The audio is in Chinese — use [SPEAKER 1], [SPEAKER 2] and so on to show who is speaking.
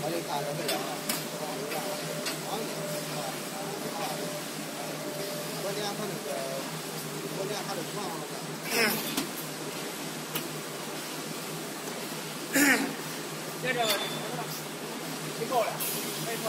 [SPEAKER 1] 我就看着这样啊，关键他那个，关键他的床。
[SPEAKER 2] 接着，挺够了，没错。